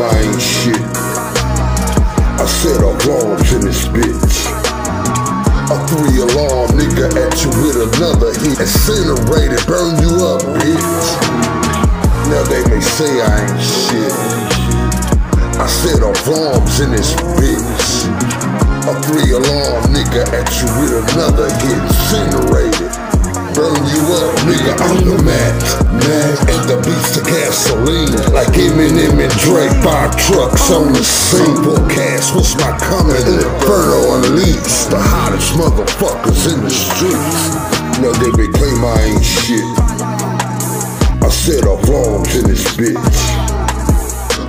I ain't shit. I set in this bitch. A three alarm nigga at you with another hit. Incinerated, burn you up, bitch. Now they may say I ain't shit. I set alarms in this bitch. A three alarm nigga at you with another hit. Incinerated. Burn you up, nigga, I'm the max. Max and the beats to gasoline. Like Eminem and Drake, five trucks on the scene. Forecast, what's my coming? Inferno unleashed. The hottest motherfuckers in the streets. Now they may claim I ain't shit. I set off alarms in this bitch.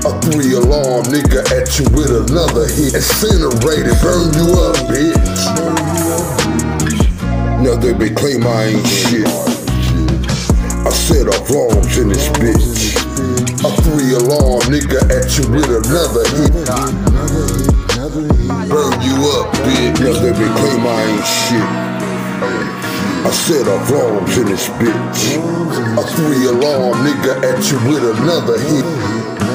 A three alarm nigga at you with another hit. Incinerated, burn you up, bitch. Now they may claim I ain't shit. I set off alarms in this bitch. A three alarm nigga at you with another hit. Burn you up, bitch. Now they may claim I ain't shit. I set off alarms in this bitch. A three alarm nigga at you with another hit.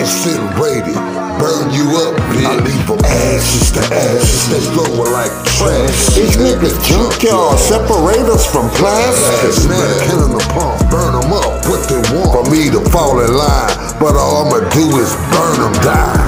Incinerated, burn you up, bitch. I leave from ashes to ashes, they lower like trash. These niggas junkyard separate us from plastic. Man, killing the pump, burn them up, what they want. For me to fall in line, but all I'ma do is burn them down.